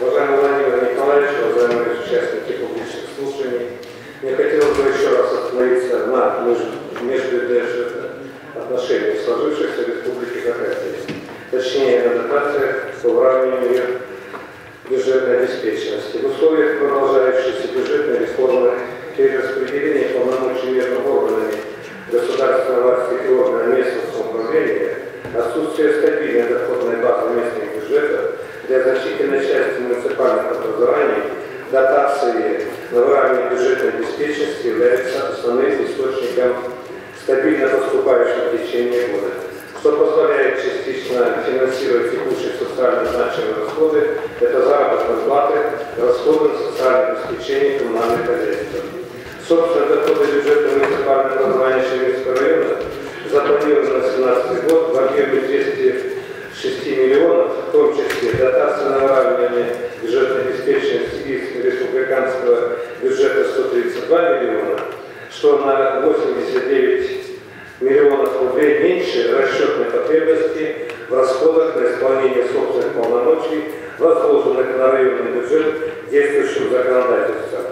Уважаемый Владимир Николаевич, уважаемые участники публичных слушаний, мне хотелось бы еще раз остановиться на межбюджетных отношениях, сложившихся в Республике Хакасия, точнее на дотациях по уравнению бюджетной обеспеченности. В условиях продолжающейся бюджетной реформы перераспределения полномочий между органами государственной власти и органами местного самоуправления, отсутствие стабильной доходной базы местных бюджетов значительной части муниципальных образований дотации на уровне бюджетной обеспеченности является основным источником стабильно поступающих в течение года, что позволяет частично финансировать текущие социально значимые расходы, это заработные платы, расходы на социальное обеспечение коммунальных хозяйств. Собственно, доходы бюджета муниципального образования Шеверского района запланированы на 2017 год в объеме 206 числе дотация на выравнивание бюджетной обеспеченности из республиканского бюджета 132 миллиона, что на 89 миллионов рублей меньше расчетной потребности в расходах на исполнение собственных полномочий, возложенных на районный бюджет действующим законодательством.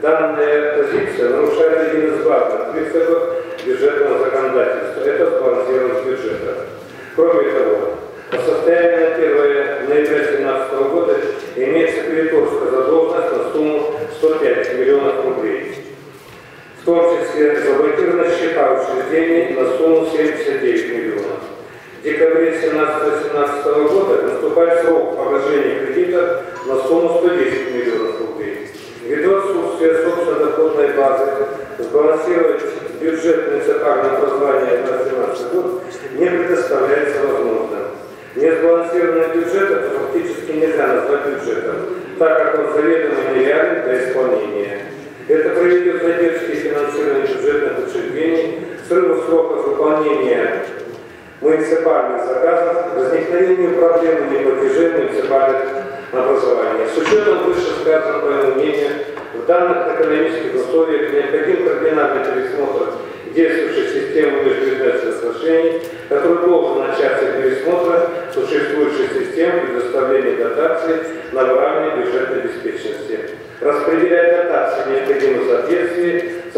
Данная позиция нарушает один из главных принципов бюджетного законодательства. Это сбалансированность бюджета. Кроме того, по состоянию на 1 ноября 2017 года имеется кредиторская задолженность на сумму 105 миллионов рублей. В том числе заблокированы счета учреждений на сумму 79 миллионов. В декабре 2017-2017 года наступает срок погашения кредитов на сумму 110 миллионов рублей. Ввиду отсутствия собственной доходной базы, сбалансировать бюджет муниципального образования на 2017 год не предоставляется возможным. Несбалансированный бюджет это фактически нельзя назвать бюджетом, так как он заведомо нереален для исполнения. Это приведет к задержке финансирования выполнения муниципальных заказов, возникновению проблем неплатежей муниципальных образования. С учетом вышесказанного, по в данных экономических условиях необходим кардинальный пересмотр действующей системы межбюджетных отношений, который должен начаться пересмотра существующей системы предоставления дотаций на выравнивание бюджетной обеспеченности. Распределять дотации необходимо в соответствии с